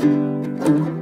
Música